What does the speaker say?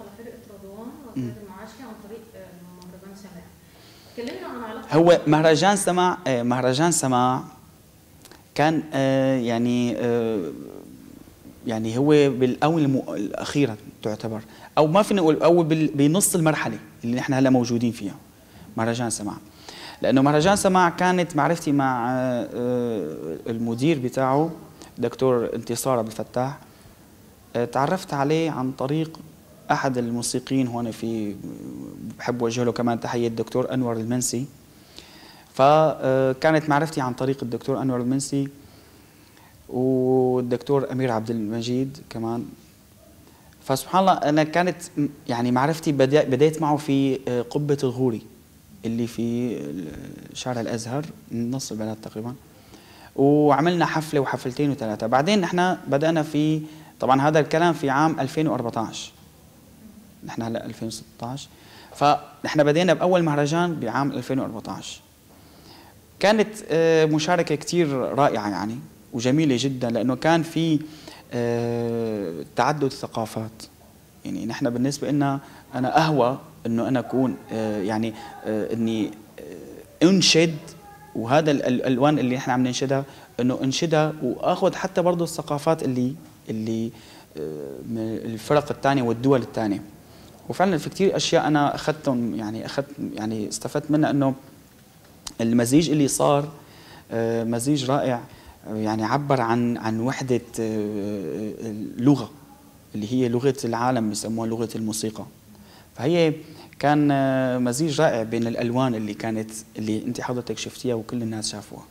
على فرقه رضوان وفرقه المعاشي عن طريق آه، مهرجان سماع اتكلمنا عن علاقة هو مهرجان سماع آه، مهرجان سماع كان آه، يعني يعني هو بالاونه الأخيرة تعتبر أو ما فينا نقول أو بنص المرحلة اللي نحن هلا موجودين فيها مهرجان سماع لأنه مهرجان سماع كانت معرفتي مع المدير بتاعه دكتور انتصار عبد الفتاح. تعرفت عليه عن طريق أحد الموسيقيين هون في بحب أوجه له كمان تحية الدكتور أنور المنسي. فكانت معرفتي عن طريق الدكتور أنور المنسي والدكتور أمير عبد المجيد كمان. فسبحان الله أنا كانت يعني معرفتي بديت معه في قبة الغوري اللي في شارع الأزهر نص البلد تقريبا. وعملنا حفلة وحفلتين وثلاثة. بعدين نحن بدأنا في طبعا هذا الكلام في عام 2014 نحن هلا 2016 فنحن بدينا بأول مهرجان بعام 2014 كانت آه، مشاركة كثير رائعة يعني وجميلة جدا لأنه كان في آه، تعدد ثقافات. يعني نحن بالنسبة لنا أنا أهوى إنه أنا أكون آه، يعني إني أنشد وهذا الألوان اللي إحنا عم ننشدها إنه أنشدها وآخذ حتى برضه الثقافات اللي اللي الفرق الثانية والدول الثانية. وفعلا في كثير أشياء أنا أخذتهم يعني أخذت يعني استفدت منها إنه المزيج اللي صار آه، مزيج رائع يعني عبر عن عن وحدة اللغة آه، اللي هي لغة العالم بسموها لغة الموسيقى. فهي كان آه، مزيج رائع بين الألوان اللي كانت اللي أنت حضرتك شفتيها وكل الناس شافوها.